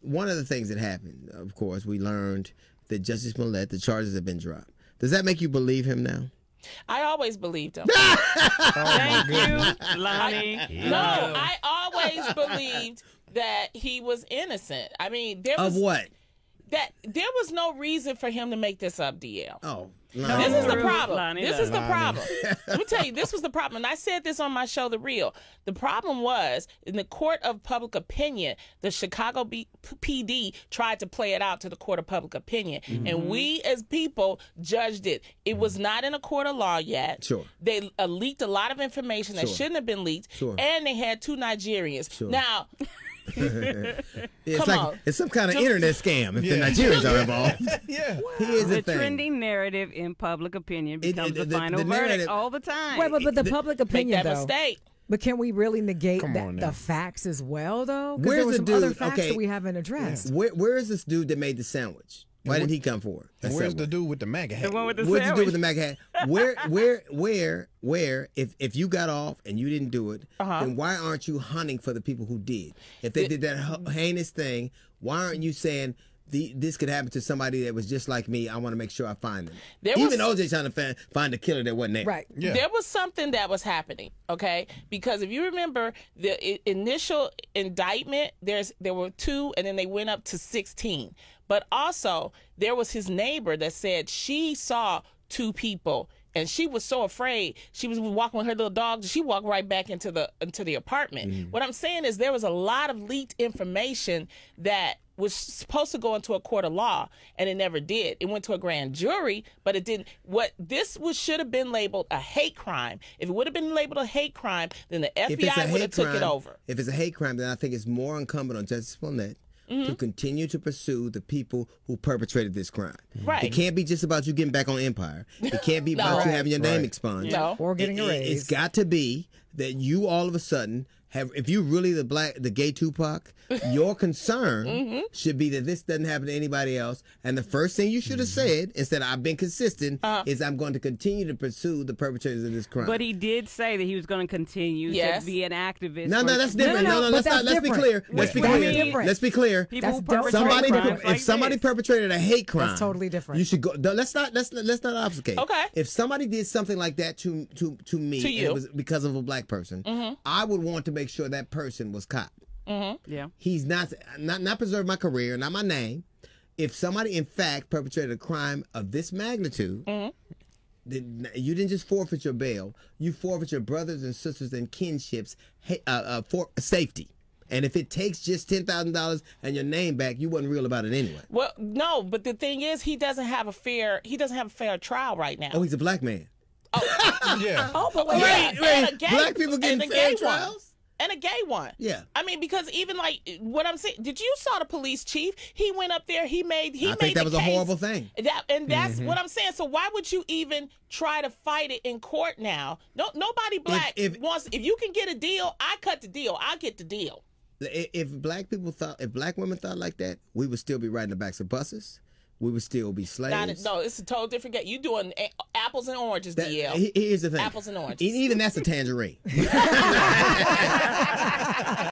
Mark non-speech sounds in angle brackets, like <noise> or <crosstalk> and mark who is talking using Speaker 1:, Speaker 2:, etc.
Speaker 1: one of the things that happened, of course, we learned that Jussie Smollett, the charges have been dropped. Does that make you believe him now?
Speaker 2: I always believed him. <laughs>
Speaker 3: Thank you, Loni.
Speaker 2: No, I always believed that he was innocent. I mean, there was
Speaker 1: Of what?
Speaker 2: That there was no reason for him to make this up, DL.
Speaker 1: Oh,
Speaker 2: This is the problem.
Speaker 3: Loni,
Speaker 2: This is the problem. Let me tell you, this was the problem. And I said this on my show, The Real. The problem was in the court of public opinion, the Chicago B- PD tried to play it out to the court of public opinion. And we as people judged it. It was not in a court of law yet.
Speaker 1: Sure.
Speaker 2: They uh, leaked a lot of information that
Speaker 1: Sure.
Speaker 2: shouldn't have been leaked.
Speaker 1: Sure.
Speaker 2: And they had two Nigerians.
Speaker 1: Sure.
Speaker 2: Now, <laughs>
Speaker 1: It's
Speaker 2: Come
Speaker 1: like
Speaker 2: on.
Speaker 1: it's some kind of
Speaker 2: Just-
Speaker 1: internet scam if the Nigerians are <laughs> involved. <laughs>
Speaker 4: Yeah.
Speaker 1: Here's the,
Speaker 3: The
Speaker 1: thing.
Speaker 3: trending narrative in public opinion
Speaker 1: It-
Speaker 3: becomes
Speaker 1: it-
Speaker 3: the,
Speaker 1: the-
Speaker 3: final
Speaker 1: the
Speaker 3: verdict all the time.
Speaker 5: Wait, but, but the
Speaker 1: the-
Speaker 5: public
Speaker 2: make
Speaker 5: opinion
Speaker 2: that
Speaker 5: though.
Speaker 2: mistake.
Speaker 5: But can we really negate
Speaker 4: Come
Speaker 5: that, the facts as well, though? Because
Speaker 1: Where's
Speaker 5: there were
Speaker 1: the
Speaker 5: some other
Speaker 1: dude-
Speaker 5: facts
Speaker 1: okay.
Speaker 5: that we haven't addressed.
Speaker 1: Where, where is this dude that made the sandwich? Why
Speaker 4: And
Speaker 1: didn't
Speaker 4: wh-
Speaker 1: he come forward?
Speaker 4: And
Speaker 1: That
Speaker 4: where's the dude with the MAGA hat?
Speaker 3: the one with the
Speaker 1: What'd you do with the MAGA hat? Where, <laughs> where, where, where? If if you got off and you didn't do it,
Speaker 2: Uh-huh.
Speaker 1: then why aren't you hunting for the people who did? If they did that heinous thing, why aren't you saying the, this could happen to somebody that was just like me? I want to make sure I find them.
Speaker 2: There
Speaker 1: Even
Speaker 2: was-
Speaker 1: OJ trying to find, find a killer that wasn't there.
Speaker 5: Right.
Speaker 4: Yeah.
Speaker 2: There was something that was happening, okay? Because if you remember the I- initial indictment, there's there were two, and then they went up to sixteen. But also there was his neighbor that said she saw two people, and she was so afraid. She was walking with her little dog. She walked right back into the into the apartment. Mm-hmm. What I'm saying is there was a lot of leaked information that was supposed to go into a court of law and it never did. It went to a grand jury, but it didn't. What this was should have been labeled a hate crime. If it would have been labeled a hate crime, then the
Speaker 1: If it's a
Speaker 2: FBI would have
Speaker 1: hate
Speaker 2: took it over.
Speaker 1: if it's a hate crime, then I think it's more incumbent on Jussie Smollett
Speaker 2: Mm-hmm.
Speaker 1: to continue to pursue the people who perpetrated this crime.
Speaker 2: Right.
Speaker 1: It can't be just about you getting back on Empire. It can't be
Speaker 2: No. <laughs>
Speaker 1: about you having your name
Speaker 4: Right.
Speaker 1: expunged.
Speaker 2: No.
Speaker 5: Or getting
Speaker 1: It-
Speaker 5: a
Speaker 1: it- It's got to be that you all of a sudden have. If you really the black, the gay Tupac, <laughs> your concern
Speaker 2: Mm-hmm.
Speaker 1: should be that this doesn't happen to anybody else. And the first thing you should have said instead of I've been consistent
Speaker 2: Uh-huh.
Speaker 1: is I'm going to continue to pursue the perpetrators of this crime.
Speaker 3: But he did say that he was going to continue
Speaker 2: Yes.
Speaker 3: to be an activist.
Speaker 1: No, no, that's different.
Speaker 5: no,
Speaker 1: No, no,
Speaker 5: but
Speaker 1: let's not.
Speaker 5: that's
Speaker 1: Let's be
Speaker 5: different.
Speaker 1: clear. Let's be clear.
Speaker 5: different.
Speaker 1: Let's be clear.
Speaker 3: People
Speaker 5: That's
Speaker 1: Somebody,
Speaker 3: crimes like
Speaker 1: if somebody
Speaker 3: this.
Speaker 1: perpetrated a hate crime, that's
Speaker 5: totally different.
Speaker 1: You should go. no, Let's not. Let's let's not obfuscate.
Speaker 2: Okay.
Speaker 1: If somebody did something like that to to to me,
Speaker 2: To you. Mm-hmm.
Speaker 1: it was because of a black person, I would want to make sure that person was caught.
Speaker 3: Yeah.
Speaker 1: He's not not not preserve my career, not my name. If somebody in fact perpetrated a crime of this magnitude,
Speaker 2: Mm-hmm.
Speaker 1: then you didn't just forfeit your bail. You forfeit your brothers and sisters and kinships uh, uh, for safety. And if it takes just ten thousand dollars and your name back, you wasn't real about it anyway.
Speaker 2: Well, no, but the thing is, he doesn't have a fair. He doesn't have a fair trial right now.
Speaker 1: Oh, he's a black man. Oh. <laughs>
Speaker 4: Yeah.
Speaker 5: Oh, but wait,
Speaker 2: Yeah,
Speaker 1: Wait,
Speaker 2: and a gay-
Speaker 1: black people getting
Speaker 2: and a
Speaker 1: fair
Speaker 2: gay one.
Speaker 1: trials?
Speaker 2: And a gay one.
Speaker 1: Yeah.
Speaker 2: I mean, because even like what I'm saying, did you saw the police chief? He went up there. He made. He
Speaker 1: I
Speaker 2: made
Speaker 1: think that
Speaker 2: the
Speaker 1: was a horrible thing.
Speaker 2: That, and that's mm-hmm. what I'm saying. So why would you even try to fight it in court now? No, nobody black
Speaker 1: if-
Speaker 2: wants. If you can get a deal, I cut the deal. I get the deal.
Speaker 1: If black people thought, if black women thought like that, we would still be riding the backs of buses. We would still be slaves.
Speaker 2: Not, no, it's a total different game. You doing a- apples and oranges,
Speaker 1: That-
Speaker 2: DL.
Speaker 1: Here's the thing.
Speaker 2: Apples and oranges.
Speaker 1: Even that's a tangerine. <laughs> <laughs>